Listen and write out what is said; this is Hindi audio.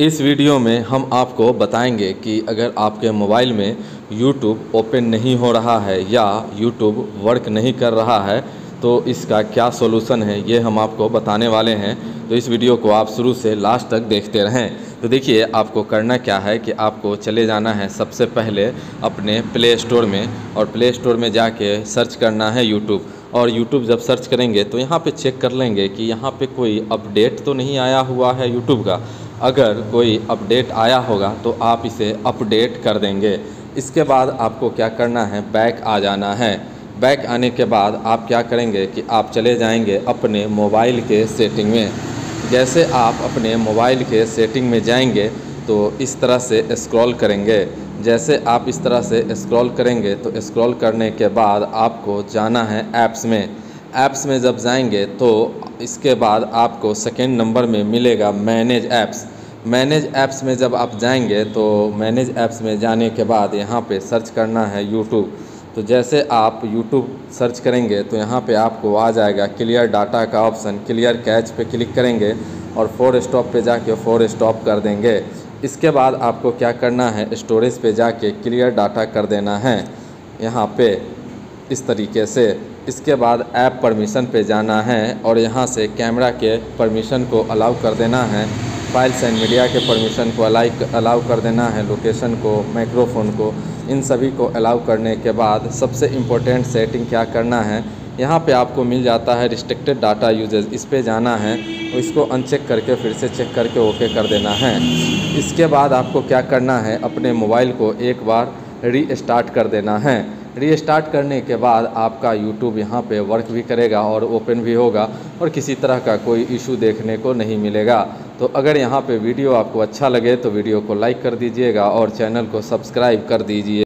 इस वीडियो में हम आपको बताएँगे कि अगर आपके मोबाइल में YouTube ओपन नहीं हो रहा है या YouTube वर्क नहीं कर रहा है तो इसका क्या सॉल्यूशन है, ये हम आपको बताने वाले हैं। तो इस वीडियो को आप शुरू से लास्ट तक देखते रहें। तो देखिए, आपको करना क्या है कि आपको चले जाना है सबसे पहले अपने प्ले स्टोर में और प्ले स्टोर में जाके सर्च करना है यूट्यूब और यूट्यूब जब सर्च करेंगे तो यहाँ पे चेक कर लेंगे कि यहाँ पे कोई अपडेट तो नहीं आया हुआ है यूट्यूब का। अगर कोई अपडेट आया होगा तो आप इसे अपडेट कर देंगे। इसके बाद आपको क्या करना है? बैक आ जाना है। बैक आने के बाद आप क्या करेंगे कि आप चले जाएँगे अपने मोबाइल के सेटिंग में। जैसे आप अपने मोबाइल के सेटिंग में जाएँगे तो इस तरह से स्क्रॉल करेंगे। जैसे आप इस तरह से स्क्रॉल करेंगे तो स्क्रॉल करने के बाद आपको जाना है ऐप्स में। ऐप्स में जब जाएँगे तो इसके बाद आपको सेकेंड नंबर में मिलेगा मैनेज ऐप्स। मैनेज ऐप्स में जब आप जाएँगे तो मैनेज ऐप्स में जाने के बाद यहाँ पे सर्च करना है यूट्यूब तो जैसे आप यूट्यूब सर्च करेंगे तो यहाँ पे आपको आ जाएगा क्लियर डाटा का ऑप्शन क्लियर कैच पे क्लिक करेंगे और फोर स्टॉप पे जाके फोर स्टॉप कर देंगे। इसके बाद आपको क्या करना है? स्टोरेज पे जाके क्लियर डाटा कर देना है यहाँ पे इस तरीके से। इसके बाद ऐप परमिशन पे जाना है और यहाँ से कैमरा के परमिशन को अलाउ कर देना है। फाइल्स एंड मीडिया के परमिशन को अलाई अलाउ कर देना है, लोकेशन को, माइक्रोफोन को, इन सभी को अलाउ करने के बाद सबसे इम्पोर्टेंट सेटिंग क्या करना है, यहाँ पे आपको मिल जाता है रिस्ट्रिक्टेड डाटा यूजेज इस पर जाना है और इसको अनचेक करके फिर से चेक करके ओके कर देना है। इसके बाद आपको क्या करना है, अपने मोबाइल को एक बार री कर देना है। रीस्टार्ट करने के बाद आपका यूट्यूब यहाँ पे वर्क भी करेगा और ओपन भी होगा और किसी तरह का कोई इशू देखने को नहीं मिलेगा। तो अगर यहाँ पे वीडियो आपको अच्छा लगे तो वीडियो को लाइक कर दीजिएगा और चैनल को सब्सक्राइब कर दीजिए।